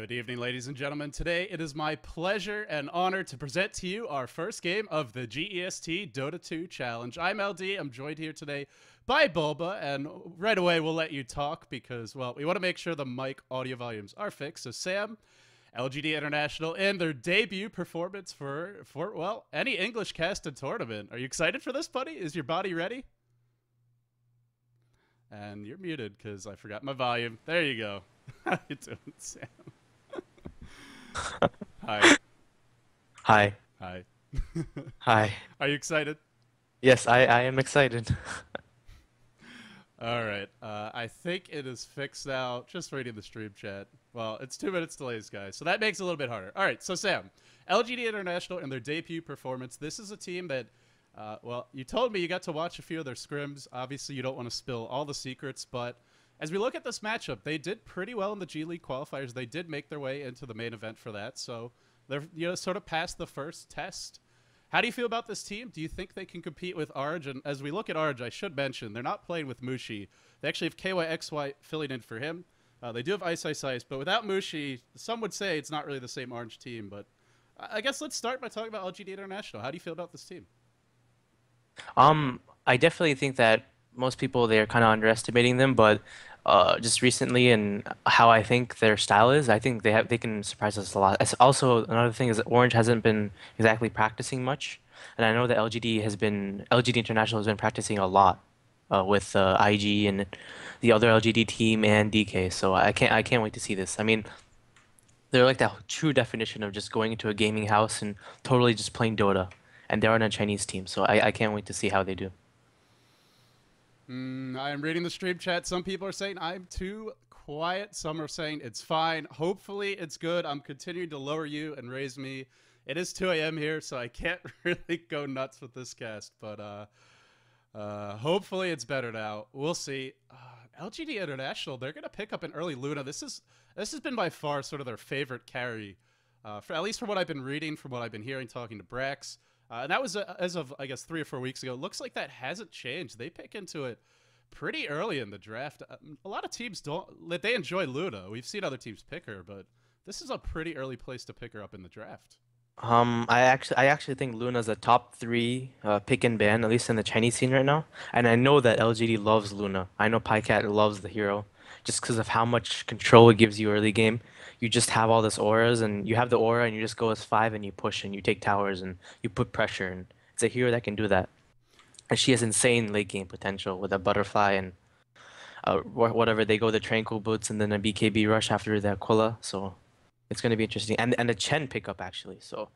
Good evening, ladies and gentlemen. Today it is my pleasure and honor to present to you our first game of the GEST Dota 2 Challenge. I'm LD. I'm joined here today by Bulba, and right away we'll let you talk because, well, we want to make sure the mic audio volumes are fixed. So, Sam, LGD International, in their debut performance for, for well, any English casted tournament. Are you excited for this, buddy? Is your body ready? And you're muted because I forgot my volume. There you go. How you doing, Sam? Hi. Hi. Hi. Hi. Are you excited? Yes, I, I am excited. All right. Uh, I think it is fixed now. Just reading the stream chat. Well, it's two minutes delays, guys. So that makes it a little bit harder. All right. So, Sam, LGD International in their debut performance. This is a team that, uh, well, you told me you got to watch a few of their scrims. Obviously, you don't want to spill all the secrets, but as we look at this matchup, they did pretty well in the G League qualifiers. They did make their way into the main event for that, so they're you know sort of past the first test. How do you feel about this team? Do you think they can compete with Arge? And as we look at Arge, I should mention they're not playing with Mushi. They actually have KYXY filling in for him. Uh, they do have Ice Ice Ice, but without Mushi, some would say it's not really the same Orange team. But I guess let's start by talking about LGD International. How do you feel about this team? Um, I definitely think that most people they're kind of underestimating them, but uh, just recently and how I think their style is, I think they have they can surprise us a lot. As also, another thing is that Orange hasn't been exactly practicing much, and I know that LGD has been LGD International has been practicing a lot uh, with uh, IG and the other LGD team and DK. So I can't I can't wait to see this. I mean, they're like the true definition of just going into a gaming house and totally just playing Dota, and they're on a Chinese team. So I, I can't wait to see how they do. Mm, I'm reading the stream chat. Some people are saying I'm too quiet. Some are saying it's fine. Hopefully, it's good. I'm continuing to lower you and raise me. It is 2 a.m. here, so I can't really go nuts with this cast. But uh, uh, hopefully, it's better now. We'll see. Uh, LGD International, they're gonna pick up an early Luna. This is this has been by far sort of their favorite carry, uh, for at least from what I've been reading, from what I've been hearing, talking to Brax. Uh, and that was uh, as of I guess three or four weeks ago. Looks like that hasn't changed. They pick into it pretty early in the draft. Uh, a lot of teams don't. They enjoy Luna. We've seen other teams pick her, but this is a pretty early place to pick her up in the draft. Um, I actually, I actually think Luna's a top three uh, pick and ban, at least in the Chinese scene right now. And I know that LGD loves Luna. I know Pajkatt loves the hero, just because of how much control it gives you early game you just have all this auras and you have the aura and you just go as five and you push and you take towers and you put pressure and it's a hero that can do that. And she has insane late game potential with a butterfly and uh, whatever they go the tranquil boots and then a BKB rush after the Aquila. So it's going to be interesting and and a Chen pickup actually. So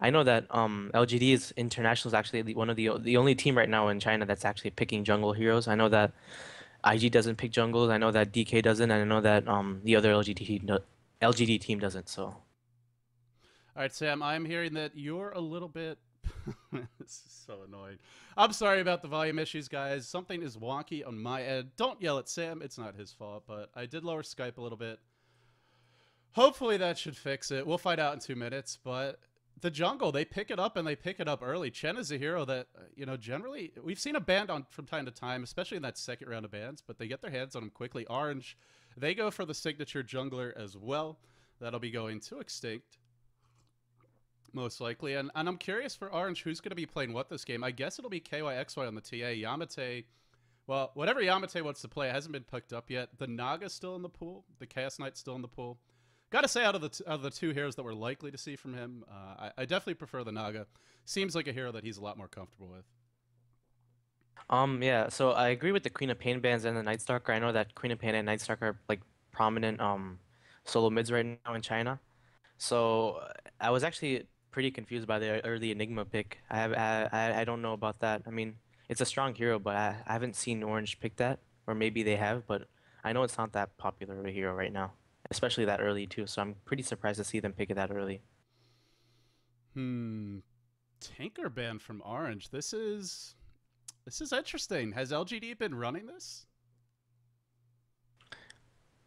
I know that um, LGD is international is actually one of the the only team right now in China that's actually picking jungle heroes. I know that IG doesn't pick jungles. I know that DK doesn't, and I know that um, the other LGD LGD team doesn't. So. All right, Sam. I'm hearing that you're a little bit. this is so annoying. I'm sorry about the volume issues, guys. Something is wonky on my end. Don't yell at Sam. It's not his fault, but I did lower Skype a little bit. Hopefully that should fix it. We'll find out in two minutes. But the jungle, they pick it up and they pick it up early. Chen is a hero that, uh, you know, generally we've seen a band on from time to time, especially in that second round of bands, but they get their hands on him quickly. Orange they go for the signature jungler as well. That'll be going to Xtinct. Most likely. And, and I'm curious for Orange who's going to be playing what this game. I guess it'll be KYXY on the TA. Yamateh, well, whatever Yamateh wants to play hasn't been picked up yet. The Naga's still in the pool. The Chaos Knight's still in the pool. Got to say, out of the out of the two heroes that we're likely to see from him, uh, I, I definitely prefer the Naga. Seems like a hero that he's a lot more comfortable with. Um, yeah, so I agree with the Queen of Pain bands and the Night Stalker. I know that Queen of Pain and Night Stalker are like prominent um solo mids right now in China. So I was actually pretty confused by the early Enigma pick. I have I I don't know about that. I mean, it's a strong hero, but I, I haven't seen Orange pick that, or maybe they have, but I know it's not that popular of a hero right now, especially that early too. So I'm pretty surprised to see them pick it that early. Hmm, Tinker ban from Orange. This is this is interesting. Has LGD been running this?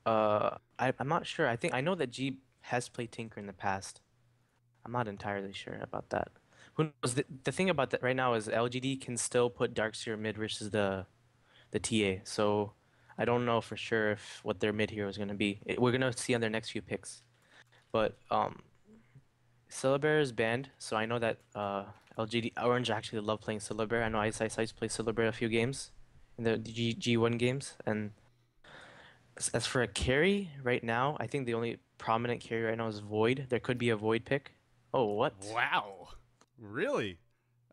Uh, I, I'm not sure. I think I know that G has played Tinker in the past. I'm not entirely sure about that. Who knows? The, the thing about that right now is LGD can still put Darkseer mid versus the the TA. So I don't know for sure if what their mid hero is going to be. It, we're going to see on their next few picks. But um, Syllabear is banned, so I know that uh, LGD Orange actually love playing Syllabear. I know Ice Ice Ice plays Syllabear a few games in the G G1 games, and as, as for a carry right now, I think the only prominent carry right now is Void. There could be a Void pick. Oh, what? Wow. Really?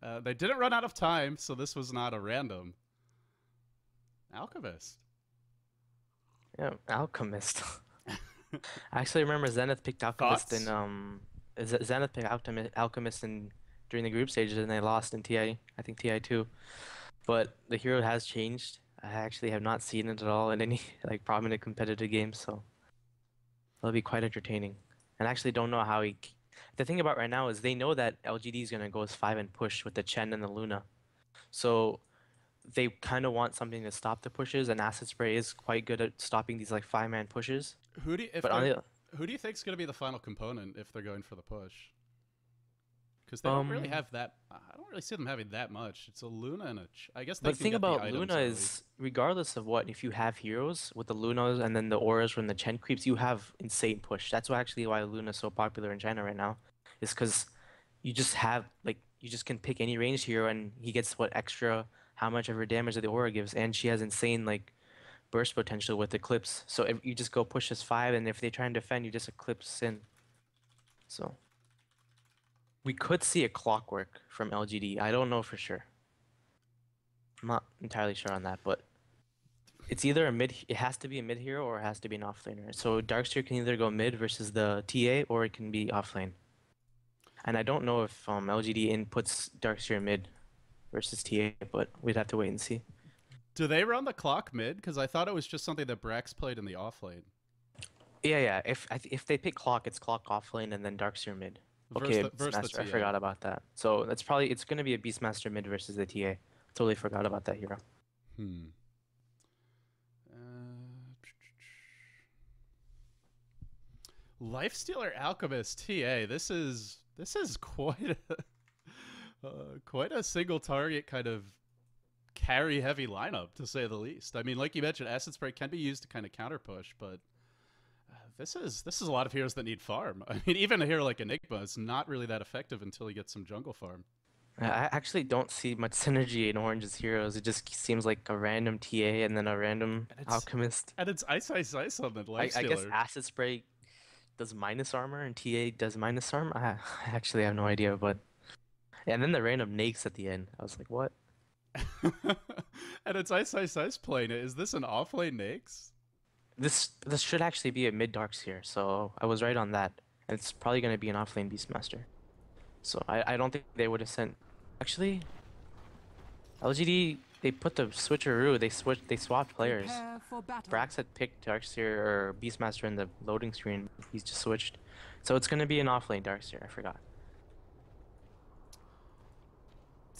Uh, they didn't run out of time, so this was not a random. Alchemist. Yeah, Alchemist. I actually remember Zenith picked Alchemist Thoughts? in um Zenith picked Alchemist Alchemist in during the group stages and they lost in TI. I think TI two. But the hero has changed. I actually have not seen it at all in any like prominent competitive games, so it'll be quite entertaining. And I actually don't know how he. The thing about right now is they know that LGD is gonna go as five and push with the Chen and the Luna, so they kind of want something to stop the pushes. And Acid Spray is quite good at stopping these like five man pushes. Who do you, if But on the who do you think is going to be the final component if they're going for the push? Because they don't really Um, have that. I don't really see them having that much. It's a Luna and a. Ch- I guess they But the thing get the about Luna is, regardless of what, if you have heroes with the Lunas and then the auras from the Chen creeps, you have insane push. That's why actually why Luna's so popular in China right now, is because you just have like you just can pick any ranged hero and he gets what extra how much of her damage that the aura gives, and she has insane like burst potential with Eclipse. So if you just go push this five, and if they try and defend, you just Eclipse in. So we could see a clockwork from LGD. I don't know for sure. I'm not entirely sure on that, but it's either a mid. It has to be a mid hero or it has to be an offlaner. So Darkseer can either go mid versus the TA or it can be offlane. And I don't know if um, LGD inputs Darkseer mid versus TA, but we'd have to wait and see. Do they run the clock mid? Because I thought it was just something that Brax played in the off lane. Yeah, yeah. If if they pick clock, it's clock offlane and then Darkseer mid. Okay, the, versus the Beastmaster. I forgot about that. So that's probably it's gonna be a Beastmaster mid versus the TA. Totally forgot about that hero. Hmm. Uh, Lifestealer Alchemist TA. This is this is quite a uh, quite a single target kind of carry heavy lineup to say the least. I mean, like you mentioned, acid spray can be used to kind of counter push, but this is this is a lot of heroes that need farm. I mean, even a hero like Enigma is not really that effective until he gets some jungle farm. I I actually don't see much synergy in Orange's heroes. It just seems like a random TA and then a random And Alchemist. And it's ice, ice, ice on the I, lifestealer. I guess Acid Spray does minus armor and TA does minus armor. I, I actually have no idea, but and then the random Nyx at the end. I was like, what? and it's Ice Ice Ice playing it. Is this an offlane Nyx? This this should actually be a mid Darkseer, so I was right on that. And it's probably gonna be an offlane Beastmaster. So I, I don't think they would have sent. Actually, LGD they put the switcheroo. They switched. They swapped players. Prepare for battle. Brax had picked Darkseer or Beastmaster in the loading screen. He's just switched. So it's gonna be an offlane Darkseer. I forgot.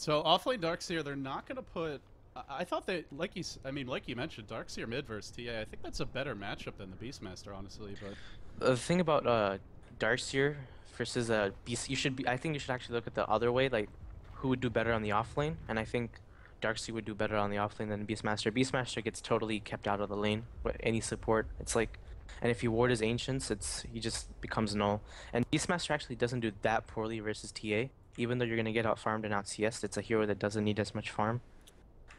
So offlane Darkseer, they're not going to put. I- thought that, like you. I mean, like you mentioned, Darkseer mid versus TA. I think that's a better matchup than the Beastmaster, honestly. But The thing about uh Darkseer versus uh Beast, you should be. I think you should actually look at the other way, like who would do better on the offlane, and I think Darkseer would do better on the offlane than Beastmaster. Beastmaster gets totally kept out of the lane with any support. It's like, and if you ward his ancients, it's he just becomes null. And Beastmaster actually doesn't do that poorly versus TA. Even though you're gonna get out farmed and out CS, it's a hero that doesn't need as much farm,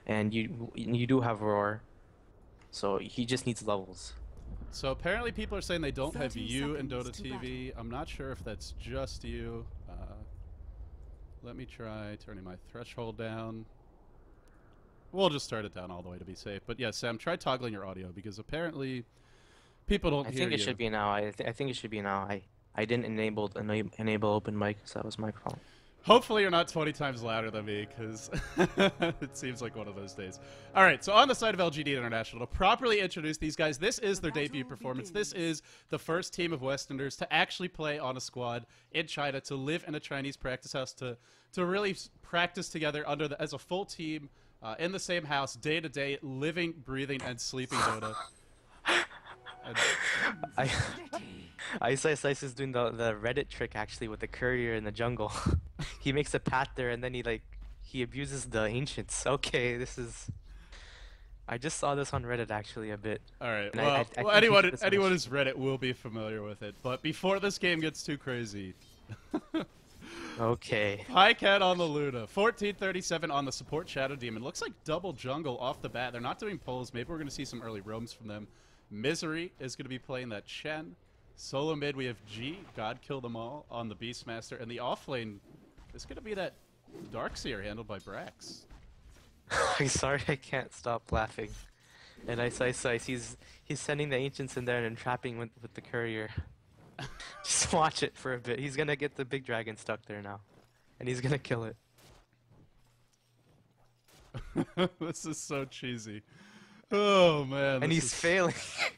and you you do have roar, so he just needs levels. so apparently, people are saying they don't have you in Dota seconds to TV. I'm not sure if that's just you. Uh, let me try turning my threshold down. We'll just start it down all the way to be safe. But yeah, Sam, try toggling your audio because apparently people don't I hear think it you. should be now. I th- I think it should be now. I I didn't enable enable open mic, so that was my fault. Hopefully, you're not 20 times louder than me, because it seems like one of those days. All right, so on the side of LGD International, to properly introduce these guys, this is their debut performance. This is the first team of Westerners to actually play on a squad in China, to live in a Chinese practice house, to to really practice together under the, as a full team uh, in the same house, day to day, living, breathing, and sleeping Dota. And- I Ice Ice Ice is doing the the Reddit trick actually with the courier in the jungle. he makes a path there and then he like he abuses the ancients. Okay, this is I just saw this on Reddit actually a bit. All right. And I- Well, I- I well, anyone anyone who's read it will be familiar with it. But before this game gets too crazy, Okay. Pajkatt on the Luna, 1437 on the support Shadow Demon. Looks like double jungle off the bat. They're not doing pulls. Maybe we're going to see some early roams from them. Misery is going to be playing that Chen. Solo mid, we have G, God Kill Them All on the Beastmaster. And the off lane is going to be that Darkseer handled by Brax. I'm sorry, I can't stop laughing. And Ice Ice Ice, he's he's sending the ancients in there and entrapping with with the courier. Just watch it for a bit. He's gonna get the big dragon stuck there now, and he's gonna kill it. this is so cheesy. Oh, man. And he's is- failing.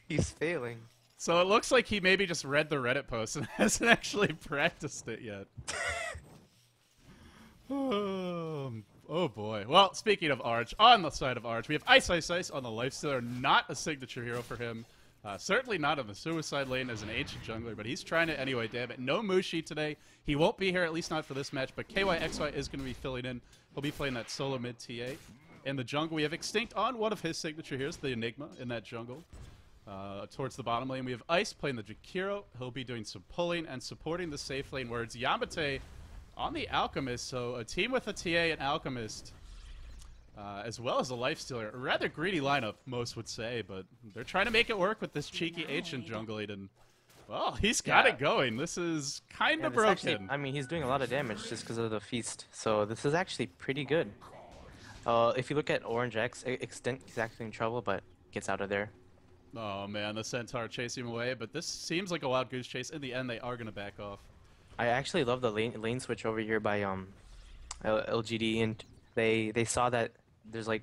he's failing. So it looks like he maybe just read the Reddit post and hasn't actually practiced it yet. oh, oh boy. Well, speaking of Arch, on the side of Arch, we have Ice Ice Ice on the Lifestealer. Not a signature hero for him. Uh, certainly not in the suicide lane as an ancient jungler, but he's trying it anyway, damn it. No Mushi today. He won't be here, at least not for this match, but KYXY is going to be filling in. He'll be playing that solo mid TA. In the jungle, we have Xtinct on one of his signature heroes, the Enigma, in that jungle. Uh, towards the bottom lane, we have Ice playing the Jakiro. He'll be doing some pulling and supporting the safe lane, where it's Yamateh on the Alchemist. So a team with a TA and Alchemist, uh, as well as a Lifestealer. A rather greedy lineup, most would say, but they're trying to make it work with this cheeky ancient jungle Eden. Well, he's got Yeah. it going. This is kind Yeah, of this actually- broken. I mean, he's doing a lot of damage just because of the feast. So this is actually pretty good. Uh, if you look at Orange X, Xtinct, he's actually in trouble, but gets out of there. Oh man, the Centaur chasing him away, but this seems like a wild goose chase. In the end, they are going to back off. I actually love the lane, lane switch over here by um LGD, and they they saw that there's like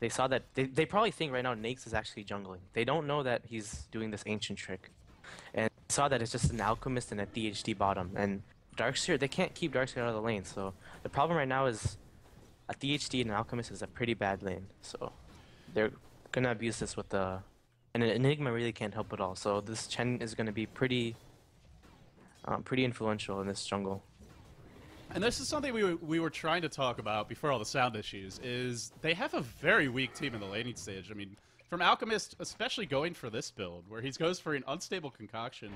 they saw that they, they probably think right now Nyx is actually jungling. They don't know that he's doing this ancient trick, and saw that it's just an alchemist and a THD bottom. And Darkseer they can't keep Darkseer out of the lane. So the problem right now is a THD and an alchemist is a pretty bad lane. So they're gonna abuse this with the and Enigma really can't help at all. So this Chen is gonna be pretty um, pretty influential in this jungle. And this is something we, were- we were trying to talk about before all the sound issues, is they have a very weak team in the laning stage. I mean, from Alchemist, especially going for this build, where he goes for an unstable concoction,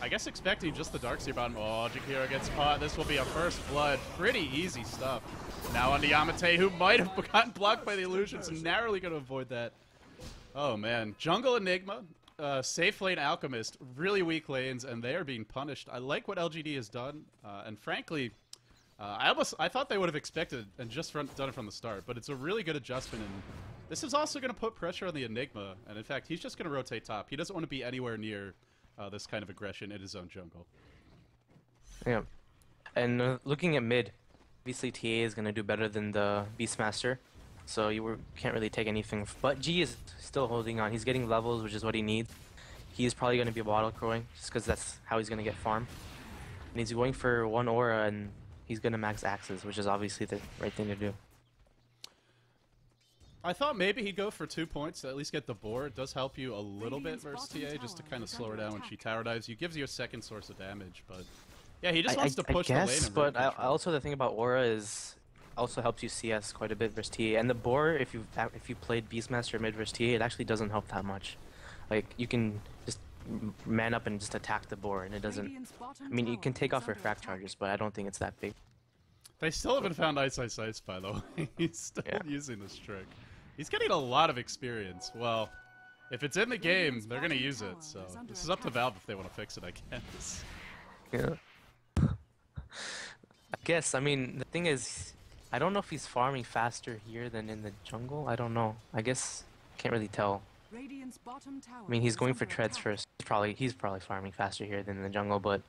I guess expecting just the Darkseer bottom. Oh, Jakiro gets caught. This will be a first blood. Pretty easy stuff. Now on to Yamateh, who might have gotten blocked by the illusions, narrowly going to avoid that. Oh, man. Jungle Enigma, uh, safe lane Alchemist, really weak lanes, and they are being punished. I like what LGD has done, uh, and frankly, uh, I almost I thought they would have expected and just from, done it from the start, but it's a really good adjustment. And this is also going to put pressure on the Enigma. And in fact, he's just going to rotate top. He doesn't want to be anywhere near uh, this kind of aggression in his own jungle. Yeah. And uh, looking at mid, obviously TA is going to do better than the Beastmaster. So you were, can't really take anything. f- But G is still holding on. He's getting levels, which is what he needs. He's probably going to be bottle crowing, just because that's how he's going to get farm. And he's going for one aura, and he's going to max axes, which is obviously the right thing to do. I thought maybe he'd go for two points to at least get the board. It does help you a little bit versus TA, just to kind of slow her down when she tower dives. You gives you a second source of damage, but yeah, he just I, wants I- to push I the lane. guess, but I, also the thing about aura is also helps you CS quite a bit versus TA. And the boar, if you if you played Beastmaster mid versus TA, it actually doesn't help that much. Like you can just man up and just attack the boar, and it doesn't. I mean, you can take off your frac charges, but I don't think it's that big. They still haven't found Ice Ice Ice, by the way. He's still Yeah. using this trick. He's getting a lot of experience. Well, if it's in the game, they're going to use it. So this is up to Valve if they want to fix it, I guess. Yeah. I guess. I mean, the thing is, I don't know if he's farming faster here than in the jungle. I don't know. I guess I can't really tell. I I mean, he's going for treads first. He's probably he's probably farming faster here than in the jungle, but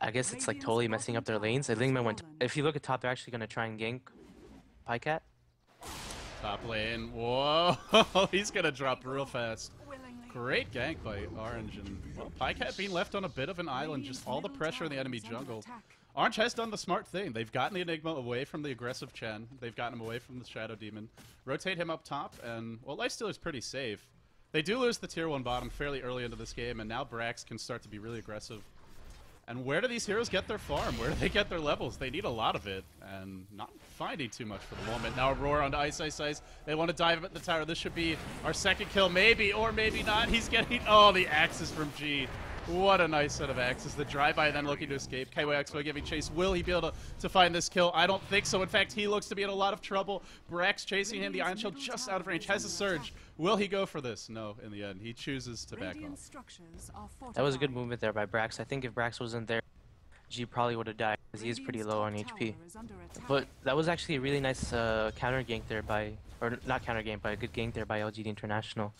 I guess it's like totally messing up their lanes. I has think went. fallen. If you look at top, they're actually gonna try and gank Pajkatt. Top lane. Whoa, he's going to drop real fast. Great gank by Orange. And well, Pajkatt being left on a bit of an island, just all the pressure in the enemy jungle. Orange has done the smart thing. They've gotten the Enigma away from the aggressive Chen. They've gotten him away from the Shadow Demon. Rotate him up top, and, well, Lifestealer's pretty safe. They do lose the tier 1 bottom fairly early into this game, and now Brax can start to be really aggressive. And where do these heroes get their farm? Where do they get their levels? They need a lot of it, and not finding too much for the moment. Now Aurora onto Ice Ice Ice. They want to dive at the tower. This should be our second kill, maybe, or maybe not. He's getting, oh, the axes from G. What a nice set of axes. The drive-by then looking to escape. KYXY giving chase. Will he be able to, to find this kill? I don't think so. In fact, he looks to be in a lot of trouble. Brax chasing him. The Ion Shell just out of range. Has a surge. Will he go for this? No, in the end. He chooses to back off. That was a good movement there by Brax. I think if Brax wasn't there, G probably would have died because he is pretty low on HP. But that was actually a really nice uh, counter gank there by, or not counter gank, but a good gank there by LGD International.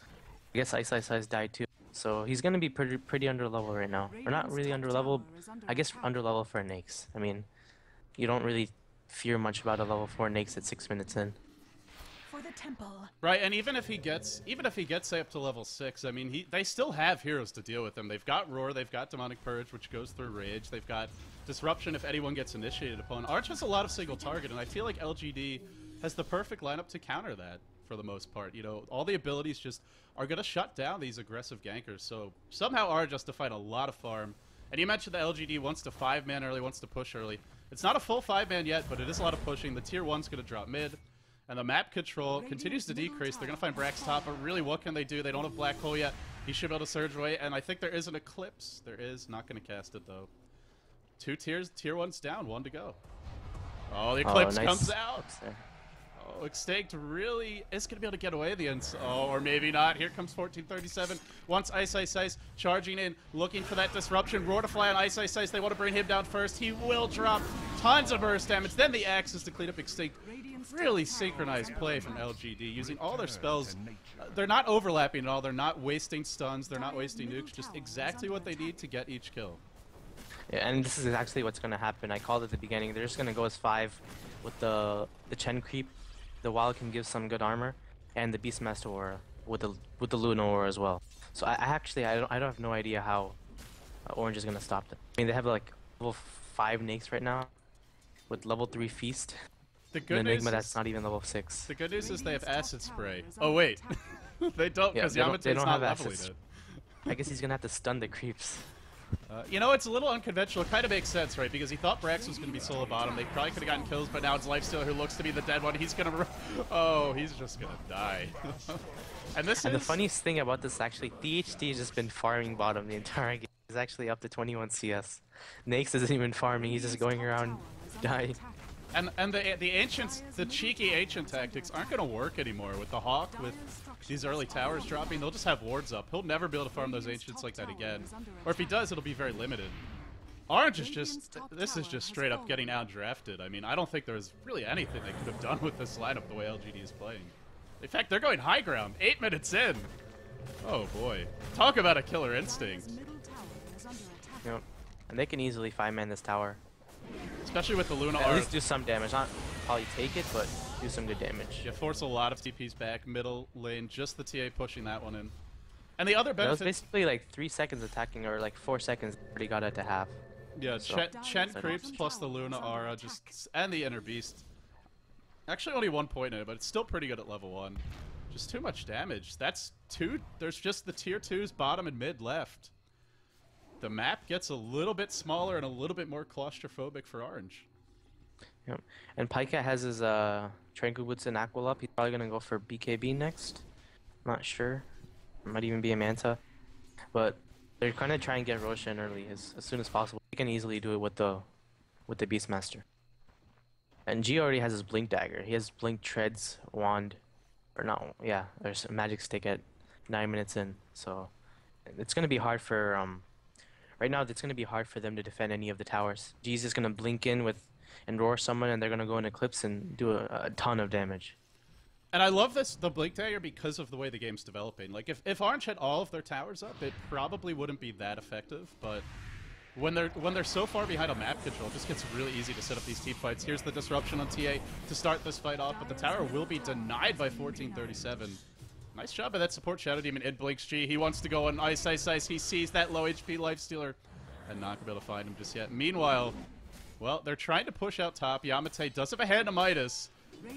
I guess Ice Ice Ice died too. So he's gonna be pretty pretty under level right now. Or not really under level. I guess under level for Nyx. I mean, you don't really fear much about a level four Nyx at six minutes in. For the temple. Right, and even if he gets even if he gets say up to level six, I mean he they still have heroes to deal with them. They've got Roar, they've got Demonic Purge, which goes through Rage, they've got Disruption if anyone gets initiated upon. Arch has a lot of single target, and I feel like LGD has the perfect lineup to counter that for the most part. You know, all the abilities just are going to shut down these aggressive gankers. So somehow Arch has to fight a lot of farm. And you mentioned the LGD wants to five man early, wants to push early. It's not a full five man yet, but it is a lot of pushing. The tier one's going to drop mid. And the map control continues to decrease. They're going to find Brax top, but really what can they do? They don't have Black Hole yet. He should be able to surge away, and I think there is an Eclipse. There is. Not going to cast it, though. Two tiers, tier one's down, one to go. Oh, the oh, Eclipse oh, nice. comes out. Xtinct really is going to be able to get away the ends. Oh, or maybe not. Here comes 1437. Once Ice Ice Ice charging in, looking for that disruption. Roar to fly on Ice Ice Ice. They want to bring him down first. He will drop tons of burst damage. Then the axes to clean up Xtinct. Really synchronized play from LGD, using all their spells. They're not overlapping at all. They're not wasting stuns. They're not wasting nukes. Just exactly what they need to get each kill. Yeah, and this is actually what's gonna happen. I called at the beginning. They're just gonna go as five with the the Chen creep. The Wild can give some good armor, and the Beastmaster aura with the with the Luna aura as well. So I, I actually I don't I don't have no idea how uh, Orange is gonna stop them. I mean they have like level five Nyx right now, with level three Feast. The good news Enigma is, that's not even level six. the good news is they have acid spray. Oh wait, they don't because they don't- Yamateh's don't have leveling acid it. I guess he's gonna have to stun the creeps. Uh, you know, it's a little unconventional. It kind of makes sense, right? Because he thought Brax was going to be solo bottom. They probably could have gotten kills, but now it's Lifestealer who looks to be the dead one. He's going to... Oh, he's just going to die. and this And the funniest thing about this actually, THD has just been farming bottom the entire game. He's actually up to 21 CS. Nyx isn't even farming, he's just going around dying. And, and the, the ancients, the cheeky ancient tactics aren't going to work anymore with the Hawk, with these early towers dropping. They'll just have wards up. He'll never be able to farm those ancients like that again. Or if he does, it'll be very limited. Orange is just, this is just straight up getting outdrafted. I mean, I don't think there's really anything they could have done with this lineup the way LGD is playing. In fact, they're going high ground. Eight minutes in. Oh boy. Talk about a killer instinct. You know, and they can easily five man this tower. Especially with the Luna At least do some damage, not probably take it, but do some good damage. You force a lot of TPs back, middle lane, just the TA pushing that one in. And the other benefit... That was basically like three seconds attacking, or like four seconds. Already got it to half. yeah, so- Chen, Chen creeps plus the Luna Aura, just and the Inner Beast. Actually, only one point in it, but it's still pretty good at level one. Just too much damage. That's two. There's just the tier twos, bottom and mid left. The map gets a little bit smaller and a little bit more claustrophobic for Orange. Yep. And Pajkatt has his uh Tranquil Boots and Aqua up. He's probably gonna go for BKB next. Not sure. Might even be a Manta. But they're gonna try and get Roshan early as, as soon as possible. He can easily do it with the with the Beastmaster. And G already has his Blink Dagger. He has Blink Treads, Wand, or not? Yeah, there's a Magic Stick at nine minutes in. So it's gonna be hard for um. Right now, it's gonna be hard for them to defend any of the towers. G's is gonna blink in with and roar someone, and they're gonna go in Eclipse and do a, a ton of damage. And I love this the Blink Dagger because of the way the game's developing. Like if, if Orange had all of their towers up, it probably wouldn't be that effective, but when they're when they're so far behind on map control, it just gets really easy to set up these team fights. Here's the disruption on TA to start this fight off, but the tower will be denied by 1437. Nice job by that support Shadow Demon in Blink's G. He wants to go on Ice Ice Ice. He sees that low HP Life Stealer and not gonna be able to find him just yet. Meanwhile, well, they're trying to push out top. Yamateh does have a hand to Midas.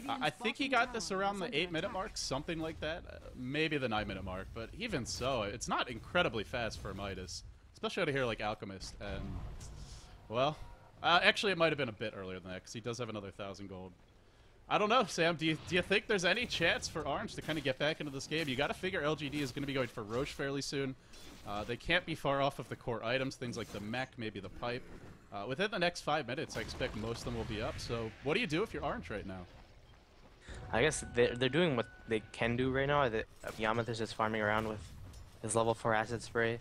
I I think he got this around the 8 minute mark, something like that. Uh, maybe the 9 minute mark, but even so, it's not incredibly fast for Midas. Especially out of here like Alchemist. And Well, uh, actually, it might have been a bit earlier than that because he does have another thousand gold. I don't know, Sam. Do you do you think there's any chance for Orange to kind of get back into this game? You got to figure LGD is going to be going for Rosh fairly soon. Uh, they can't be far off of the core items, things like the mech, maybe the pipe. Uh, within the next five minutes, I expect most of them will be up. So, what do you do if you're Orange right now? I guess they're, they're doing what they can do right now. The, Yamateh is just farming around with his level 4 acid spray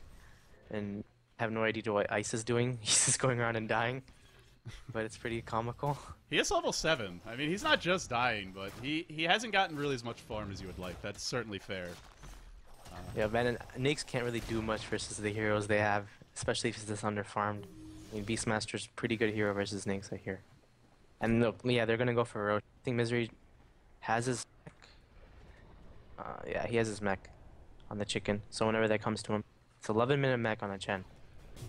and have no idea what Ice is doing. He's just going around and dying. But it's pretty comical. He is level 7. I mean, he's not just dying, but he, he hasn't gotten really as much farm as you would like. That's certainly fair. Uh, Yeah, man, and Nyx can't really do much versus the heroes they have, especially if he's just underfarmed. Beastmaster's pretty good hero versus Nyx, I hear. And yeah, they're gonna go for Rosh. I think Misery has his mech. Uh, yeah, he has his mech on the chicken. So whenever that comes to him, it's 11 minute mech on a Chen.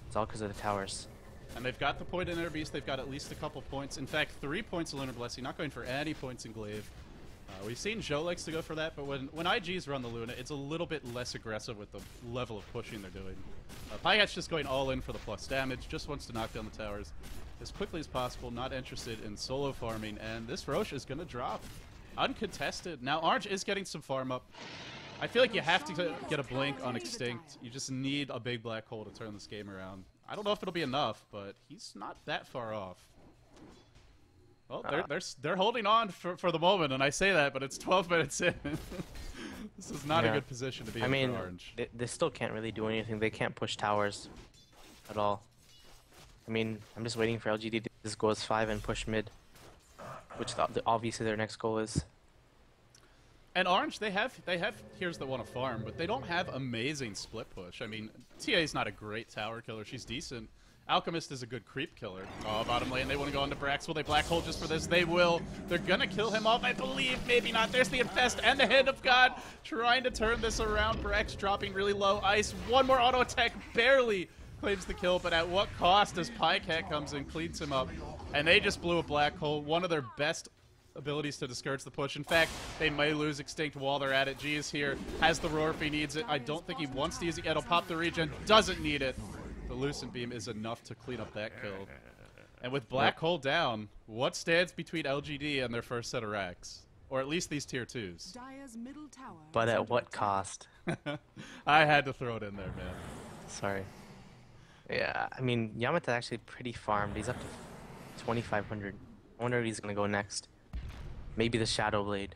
It's all because of the towers. And they've got the point in Inner Beast. They've got at least a couple points. In fact, three points in Lunar Blessing. Not going for any points in Glaive. Uh, we've seen Joe likes to go for that, but when, when IGs run the Luna, it's a little bit less aggressive with the level of pushing they're doing. Uh, just going all in for the plus damage, just wants to knock down the towers as quickly as possible, not interested in solo farming, and this Rosh is going to drop. Uncontested. Now, Orange is getting some farm up. I feel like you have to get a blink on Xtinct. You just need a big black hole to turn this game around. I don't know if it'll be enough, but he's not that far off. Well, they're, Uh. they're, they're holding on for, for the moment, and I say that, but it's 12 minutes in. this is not a good position to be I in mean, Orange. they, they still can't really do anything. They can't push towers at all. I mean, I'm just waiting for LGD to just go as 5 and push mid. Which the, the- obviously their next goal is. And Orange, they have they have here's the one to farm, but they don't have amazing split push. I mean, TA's not a great tower killer. She's decent. Alchemist is a good creep killer. Oh, bottom lane, they want to go into Brax. Will they black hole just for this? They will. They're gonna kill him off, I believe. Maybe not. There's the infest and the hand of God trying to turn this around. Brax dropping really low. Ice, one more auto attack, barely claims the kill, but at what cost as Pajkatt comes and cleans him up. And they just blew a black hole. One of their best abilities to discourage the push. In fact, they may lose Xtinct while they're at it. G is here, has the roar if he needs it. I don't think he wants to use it yet. He'll pop the regen, doesn't need it. The Lucent Beam is enough to clean up that kill. And with Black Hole down, what stands between LGD and their first set of racks? Or at least these tier 2s. Dire's middle tower. But at what cost? I had to throw it in there, man. Sorry. Yeah, I mean, Yamateh actually pretty farmed. He's up to 2,500. I wonder if he's gonna go next. Maybe the Shadow Blade.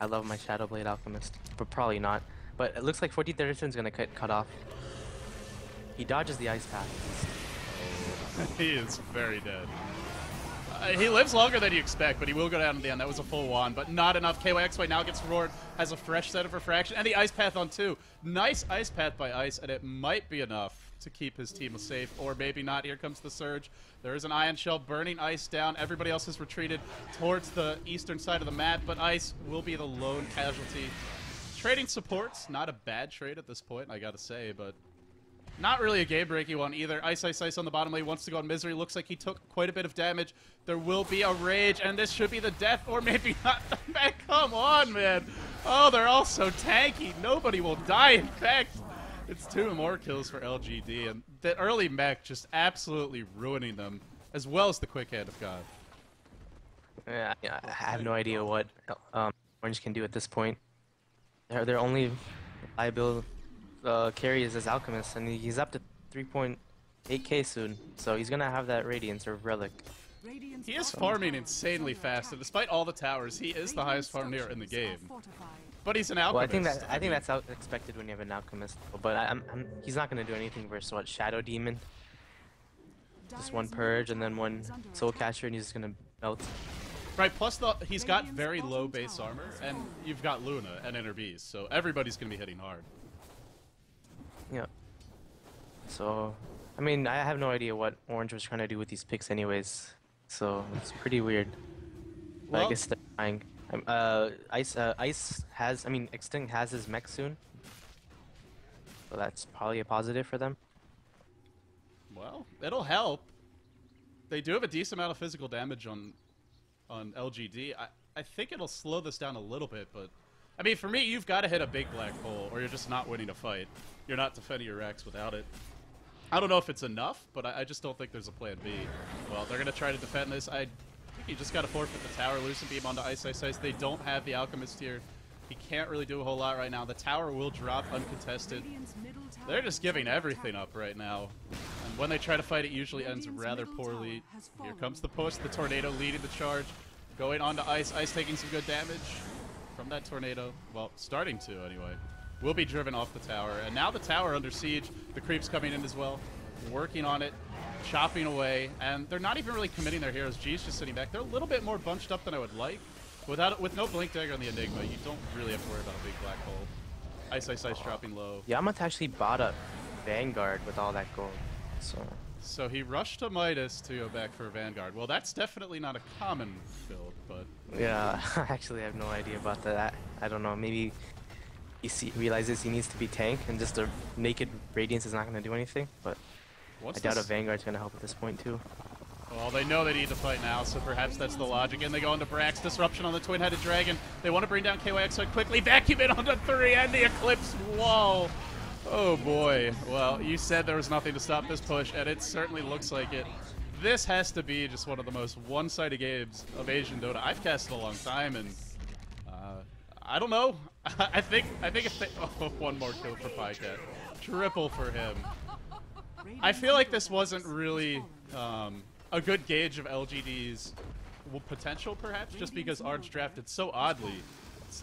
I love my Shadow Blade Alchemist, but probably not. But it looks like 1437 is gonna cut cut off. He dodges the ice path. he is very dead. Uh, he lives longer than you expect, but he will go down in the end. That was a full one, but not enough. KYXY now gets roared, has a fresh set of refraction, and the ice path on two. Nice ice path by ice, and it might be enough to keep his team safe, or maybe not. Here comes the surge. There is an ion shell burning ice down. Everybody else has retreated towards the eastern side of the map, but ice will be the lone casualty. Trading supports, not a bad trade at this point, I gotta say, but not really a game-breaking one either. Ice Ice Ice on the bottom lane wants to go on Misery. Looks like he took quite a bit of damage. There will be a Rage, and this should be the death, or maybe not. Man, come on, man. Oh, they're all so tanky. Nobody will die. In fact, it's two more kills for LGD, and the early mech just absolutely ruining them, as well as the quick hand of God. Yeah, yeah, I have no idea what um, Orange can do at this point. Their their only liability uh, carry is his Alchemist, and he's up to 3.8k soon. So he's gonna have that Radiance or Relic. He is farming insanely fast, and despite all the towers, he is the highest farm near in the game. structures are fortified. But he's an Well, I alchemist. think that I think mean, that's expected when you have an Alchemist. But I, I'm, I'm he's not gonna do anything versus what Shadow Demon. Just one Purge and then one is Soul. Catcher, and he's just gonna melt. Right, plus the, he's got very low base armor, and you've got Luna and Inner Beast, so everybody's gonna be hitting hard. Yeah. So, I mean, I have no idea what Orange was trying to do with these picks, anyways. So it's pretty weird. Well- I guess they're trying. Um, uh, Ice, uh, Ice has, I mean, Xtinct has his mech soon. So that's probably a positive for them. Well, it'll help. They do have a decent amount of physical damage on on LGD. I, I think it'll slow this down a little bit, but I mean, for me, you've got to hit a big black hole, or you're just not winning a fight. You're not defending your racks without it. I don't know if it's enough, but I, I just don't think there's a plan B. Well, they're gonna try to defend this. I think you just gotta forfeit the tower, Lucent Beam onto Ice Ice Ice. They don't have the Alchemist here. He can't really do a whole lot right now. The tower will drop uncontested. Radiant's middle tower They're just giving everything up right now. And when they try to fight, it usually ends rather poorly. Here comes the push, the tornado leading the charge. Going on to Ice. Ice taking some good damage from that tornado. Well, starting to anyway. Will be driven off the tower. And now the tower under siege. The creeps coming in as well. Working on it. Chopping away. And they're not even really committing their heroes. G's just sitting back. They're a little bit more bunched up than I would like. Without With no Blink Dagger on the Enigma, you don't really have to worry about a big black hole. Ice Ice Ice dropping low. Yamateh actually bought up Vanguard with all that gold. So So he rushed to Midas to go back for Vanguard. Well, that's definitely not a common build, but yeah, I actually have no idea about that. I don't know. Maybe he see, realizes he needs to be tank, and just a naked Radiance is not going to do anything. But once I doubt a this- Vanguard's going to help at this point too. Well, they know they need to fight now, so perhaps that's the logic. And they go into Brax. Disruption on the Twin-Headed Dragon. They want to bring down KYX quickly. Vacuum it onto three and the Eclipse wall. Oh boy. Well, you said there was nothing to stop this push, and it certainly looks like it. This has to be just one of the most one-sided games of Asian Dota I've cast in a long time, and uh, I don't know. I think I think if they oh, one more kill for Pajkatt, triple for him. I feel like this wasn't really um, a good gauge of LGD's potential, perhaps, just because Arge drafted so oddly.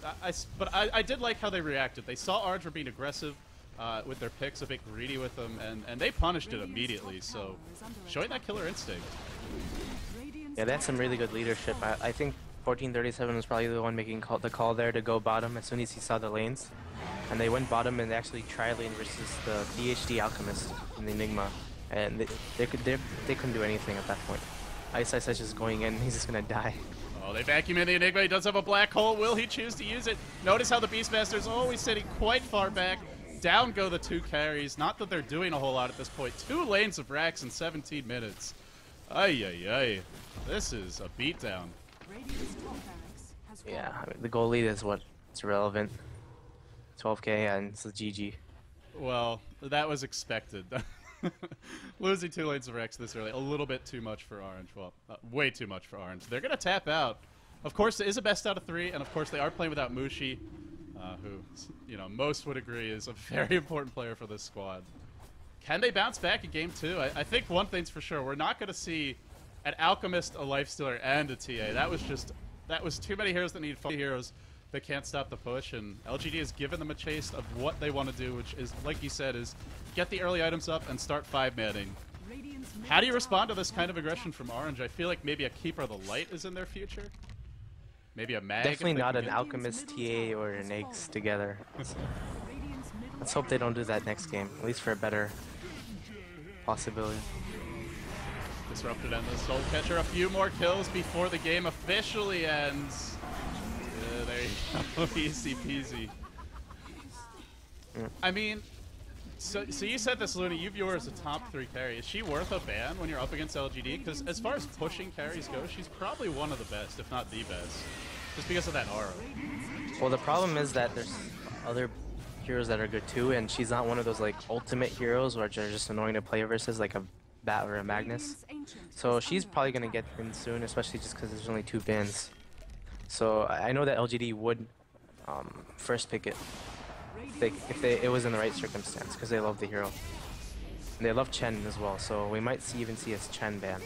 I- I but I, I did like how they reacted. They saw Arge were being aggressive uh, with their picks, a bit greedy with them, and, and they punished it immediately. So, showing that killer instinct. Yeah, that's some really good leadership. I, I think 1437 was probably the one making call, the call there to go bottom as soon as he saw the lanes. And they went bottom and actually tried lane versus the THD Alchemist in the Enigma. And they, they, could, they, they couldn't do anything at that point. Ice Ice is just going in, he's just gonna die. Oh, they vacuum in the Enigma. He does have a black hole. Will he choose to use it? Notice how the Beastmaster is always sitting quite far back. Down go the two carries. Not that they're doing a whole lot at this point. Two lanes of racks in 17 minutes. Ay, ay, ay. This is a beatdown. Radiant's top barracks has fallen. Yeah, I mean, the goal lead is what it's relevant. 12k and it's a GG. Well, that was expected. Losing two lanes of racks this early, a little bit too much for Orange. Well, uh, way too much for Orange. They're going to tap out. Of course, it is a best out of three, and of course, they are playing without Mushi, uh, who, you know, most would agree is a very important player for this squad. Can they bounce back in game two? I, I think one thing's for sure. We're not going to see an Alchemist, a Lifestealer, and a TA. That was just, that was too many heroes that need five heroes that can't stop the push, and LGD has given them a taste of what they want to do, which is, like you said, is get the early items up and start five-manning. How do you respond to this kind of aggression from Orange? I feel like maybe a Keeper of the Light is in their future. Maybe a Mag. Definitely not an Alchemist TA or an Eggs together. Let's hope they don't do that next game, at least for a better possibility. Disrupted and the Soul Catcher. A few more kills before the game officially ends. Yeah, there you go. Easy peasy. I mean, so, so you said this, Luna. You view her as a top three carry. Is she worth a ban when you're up against LGD? Because as far as pushing carries go, she's probably one of the best, if not the best. Just because of that aura. Well, the problem is that there's other heroes that are good too, and she's not one of those like ultimate heroes which are just annoying to play versus like a Bat or a Magnus. So she's probably gonna get in soon, especially just because there's only two bans. So I know that LGD would um, first pick it if they, if they it was in the right circumstance because they love the hero. And they love Chen as well, so we might see, even see a Chen ban.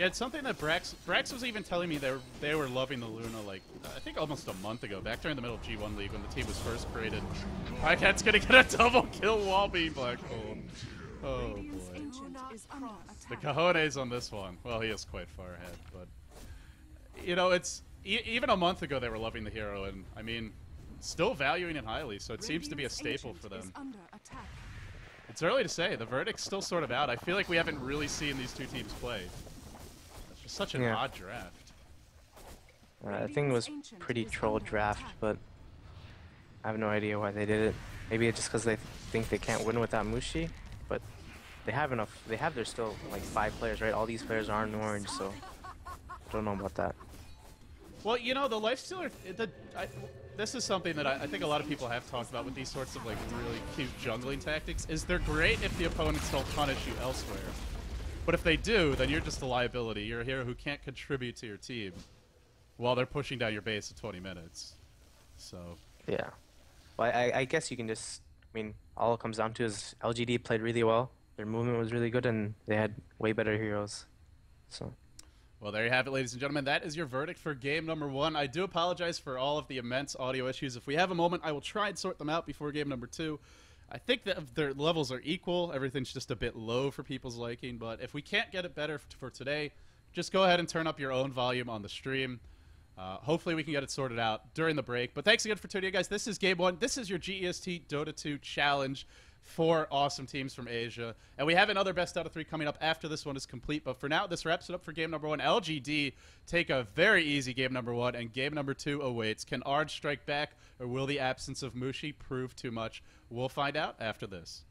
Yeah, it's something that Brax Brax was even telling me they were, they were loving the Luna like I think almost a month ago, back during the middle of G1 League when the team was first created. Pajkatt's gonna get a double kill wall being black hole. Oh boy. ancient is under The attack. cojones on this one. Well, he is quite far ahead, but you know, it's e- even a month ago they were loving the hero, and I mean, still valuing it highly. So it seems to be a staple for them. is under attack. It's early to say. The verdict's still sort of out. I feel like we haven't really seen these two teams play. It's just such an Yeah. odd draft. Uh, I think it was pretty troll draft, but I have no idea why they did it. Maybe it's just because they think they can't win without Mushi, but they have enough. They have their still like five players, right? All these players are in orange, so don't know about that. Well, you know, the lifestealer. The, I, this is something that I, I think a lot of people have talked about with these sorts of like really cute jungling tactics. Is they're great if the opponents don't punish you elsewhere, but if they do, then you're just a liability. You're a hero who can't contribute to your team while they're pushing down your base in 20 minutes. So Yeah. Well, I, I guess you can just. I mean, all it comes down to is LGD played really well. Their movement was really good, and they had way better heroes. So. Well, there you have it, ladies and gentlemen. That is your verdict for game number one. I do apologize for all of the immense audio issues. If we have a moment, I will try and sort them out before game number two. I think that their levels are equal. Everything's just a bit low for people's liking. But if we can't get it better for today, just go ahead and turn up your own volume on the stream. Uh, hopefully, we can get it sorted out during the break. But thanks again for tuning in, guys. This is game one. This is your GEST Dota 2 challenge for awesome teams from Asia. And we have another best out of three coming up after this one is complete. But for now, this wraps it up for game number one. LGD take a very easy game number one, and game number two awaits. Can Orange strike back, or will the absence of Mushi prove too much? We'll find out after this.